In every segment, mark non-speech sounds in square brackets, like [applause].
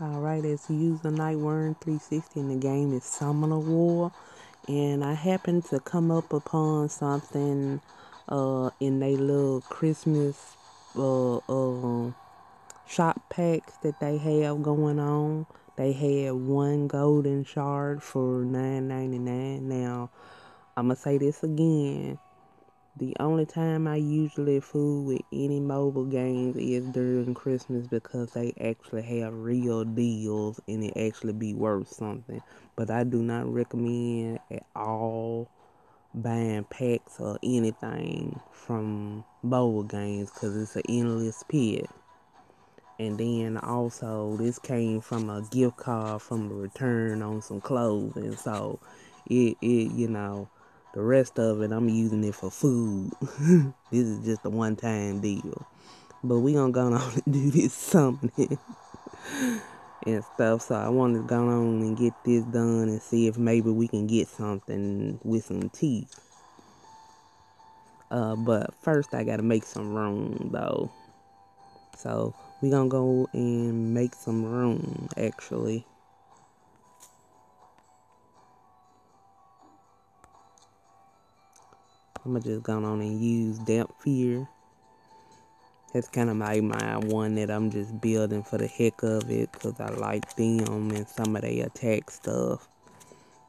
Alright, it's user Nightworm 360 and the game is Summoner War. And I happened to come up upon something uh in they little Christmas uh uh shop packs that they have going on. They had one golden shard for $9.99. Now I'ma say this again. The only time I usually fool with any mobile games is during Christmas because they actually have real deals and it actually be worth something. But I do not recommend at all buying packs or anything from mobile games because it's an endless pit. And then also this came from a gift card from a return on some clothes and so it it you know the rest of it, I'm using it for food. [laughs] this is just a one-time deal. But we gonna go on [laughs] and do this something [laughs] and stuff. So I wanted to go on and get this done and see if maybe we can get something with some teeth. Uh, but first I gotta make some room though. So we gonna go and make some room actually. I'm gonna just go on and use Dhampir. That's kind of my, my one that I'm just building for the heck of it because I like them and some of their attack stuff.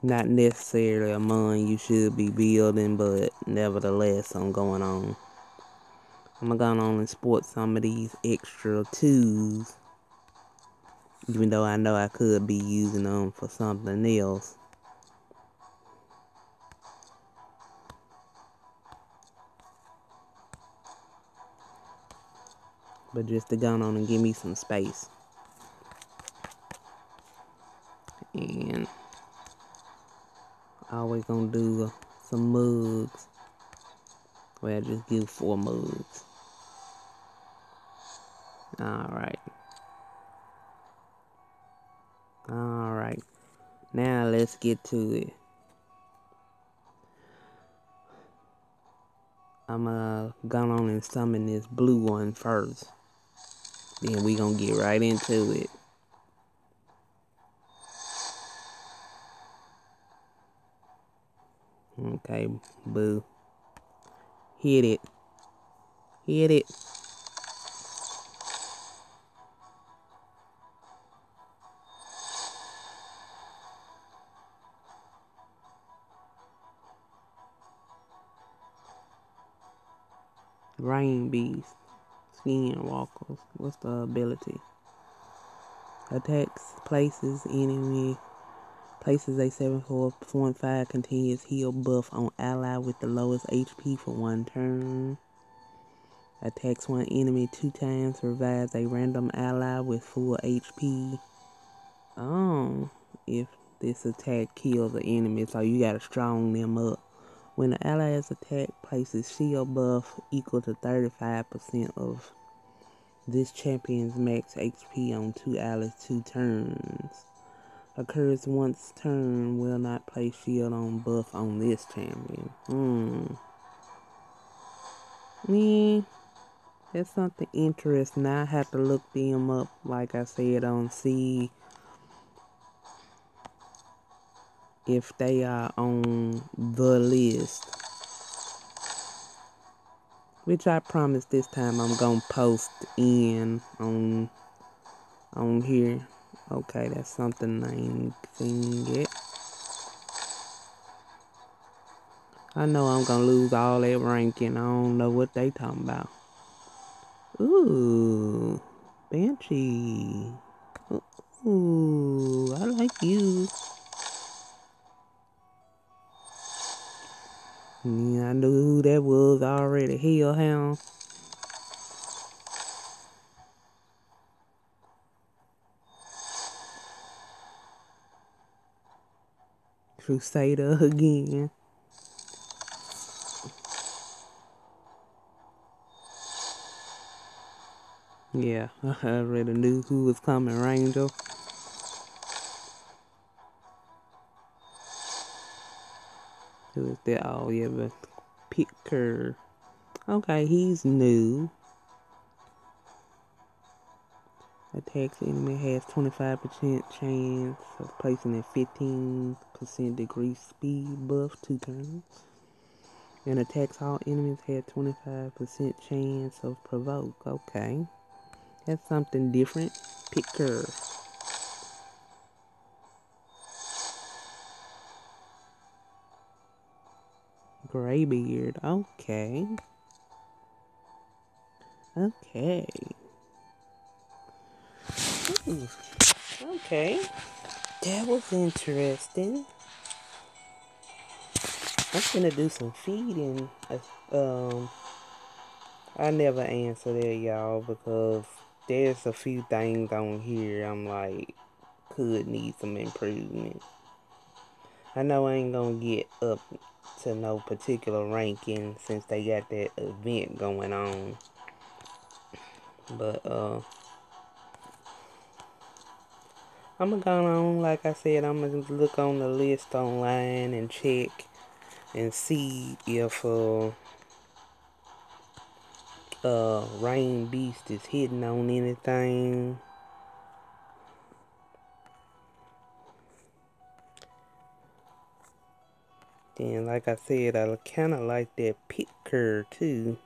Not necessarily among you should be building, but nevertheless, I'm going on. I'm gonna go on and sport some of these extra twos. Even though I know I could be using them for something else. But just to go on and give me some space. And I always gonna do some mugs. Where I just give four mugs. Alright. Alright. Now let's get to it. I'm uh, go on and summon this blue one first. Then we gonna get right into it. Okay, boo. Hit it. Hit it. Rain Beast. Skinwalkers. What's the ability? Attacks, places, enemy, places a 74.5 continuous heal buff on ally with the lowest HP for one turn. Attacks one enemy two times, revives a random ally with full HP. Oh, um, if this attack kills an enemy, so you gotta strong them up. When the ally is attacked, places shield buff equal to 35% of this champion's max HP on two allies two turns. Occurs once turn, will not place shield on buff on this champion. Hmm. Yeah, that's something interesting. I have to look them up, like I said, on see if they are on the list. Which I promise this time I'm gonna post in on on here. Okay, that's something I ain't seen yet. I know I'm gonna lose all that ranking. I don't know what they talking about. Ooh, Banshee. Ooh, I like you. Yeah, I knew who that was already. Hellhound. Crusader again. Yeah, [laughs] I already knew who was coming, Ranger. Who is that? Oh, yeah, but Picker. Okay, he's new. Attacks enemy has 25% chance of placing a 15% degree speed buff two turns. And attacks all enemies have 25% chance of provoke. Okay. That's something different. Picker. Graybeard. Okay. Okay. Ooh. Okay. That was interesting. I'm gonna do some feeding. Um, I never answer that, y'all, because there's a few things on here I'm like, could need some improvement. I know I ain't gonna get up to no particular ranking since they got that event going on. But, uh, I'm gonna go on, like I said, I'm gonna look on the list online and check and see if, uh, uh, Rain Beast is hitting on anything. Then, like I said, I kind of like that picker too.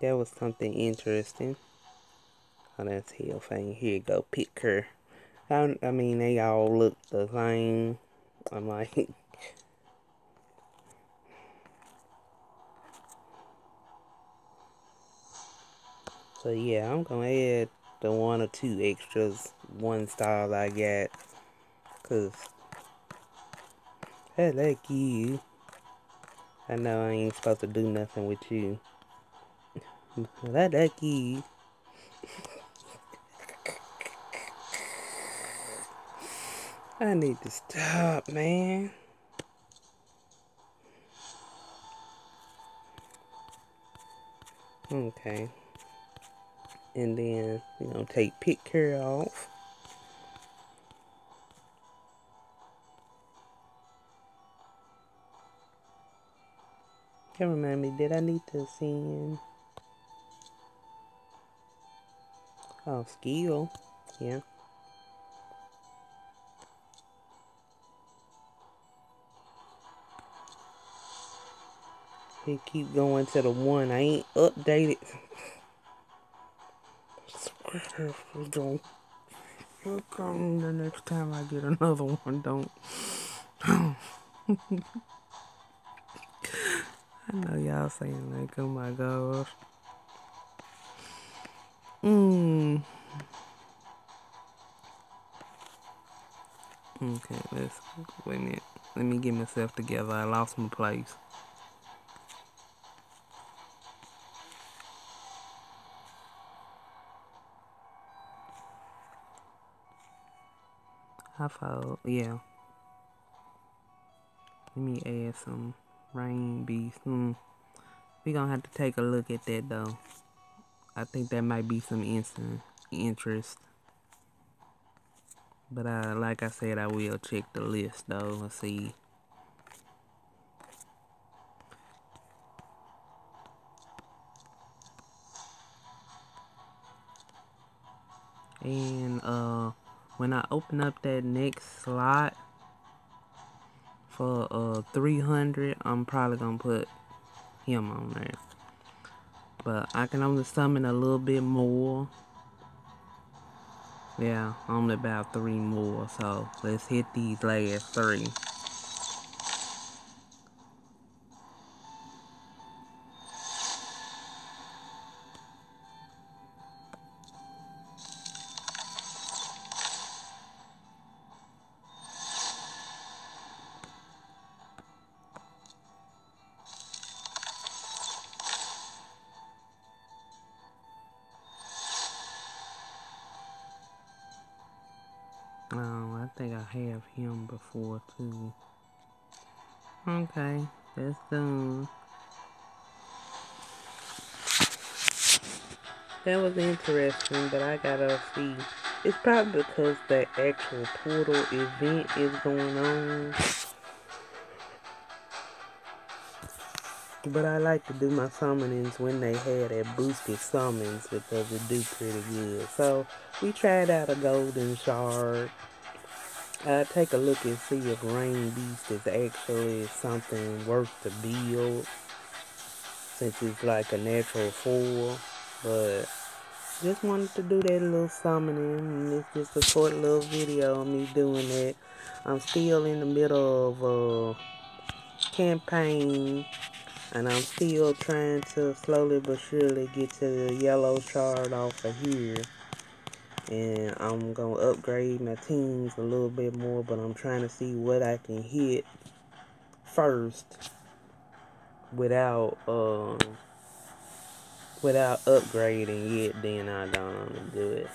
That was something interesting. Oh, that's thing. Here you go, picker. I, I mean, they all look the same. I'm like... [laughs] so yeah, I'm gonna add the one or two extras, one style I got. Cause I like you. I know I ain't supposed to do nothing with you. But I like you. I need to stop, man. Okay. And then, you know, take picker off. Can't remind me, did I need to send... Oh, skill. Yeah. He keep going to the one. I ain't updated. don't. Look on the next time I get another one. Don't. [laughs] I know y'all saying like, oh my gosh. Mmm. Okay, let's wait a minute. Let me get myself together. I lost my place. I thought, yeah. Let me add some rain beast. Hmm. We gonna have to take a look at that though. I think that might be some instant interest. But uh, like I said, I will check the list though. Let's see. And uh when I open up that next slot for uh 300, I'm probably gonna put him on there. But I can only summon a little bit more. Yeah, only about three more. So let's hit these last three. Have him before too. Okay, that's done. That was interesting, but I gotta see. It's probably because the actual portal event is going on. But I like to do my summonings when they had that boosted summons because it do pretty good. So we tried out a golden shard. I take a look and see if Rain Beast is actually something worth the build. Since it's like a natural four. But just wanted to do that little summoning. And it's just a short little video of me doing that. I'm still in the middle of a campaign and I'm still trying to slowly but surely get to the yellow shard off of here. And I'm going to upgrade my teams a little bit more, but I'm trying to see what I can hit first without um without upgrading yet then I don't do it.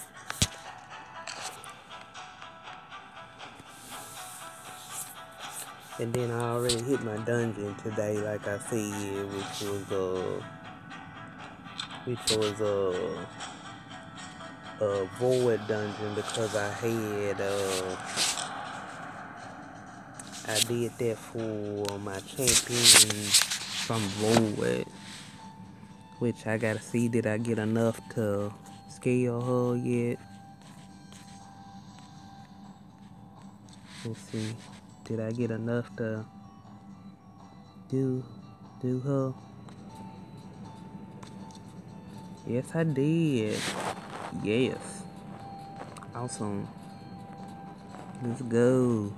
And then I already hit my dungeon today, like I said, which was uh, which was uh, a void dungeon because I had uh, I did that for my champion from void, which I gotta see did I get enough to scale her yet. Let's see. Did I get enough to do do her? Yes, I did. Yes. Awesome. Let's go.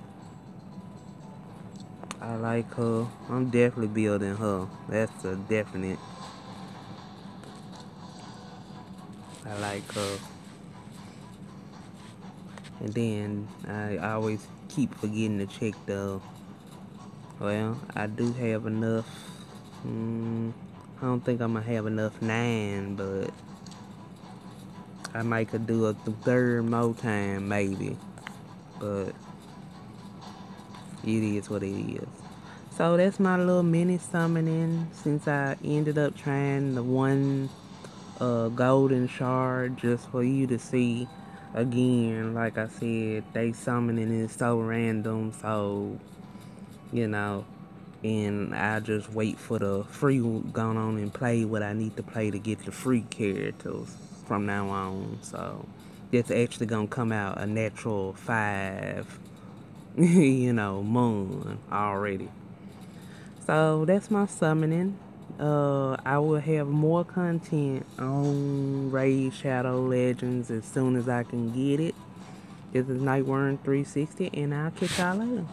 I like her. I'm definitely building her. That's a definite. I like her. And then I always keep forgetting to check the, well, I do have enough, mm, I don't think I'm gonna have enough nine, but I might could do a third more time, maybe, but it is what it is. So that's my little mini summoning since I ended up trying the one uh, golden shard just for you to see. Again, like I said, they summoning is so random, so, you know, and I just wait for the free going on and play what I need to play to get the free characters from now on, so it's actually gonna come out a natural five, [laughs] you know, moon already. So that's my summoning uh, I will have more content on Raid Shadow Legends as soon as I can get it. This is Nightworm 360, and I'll catch y'all later.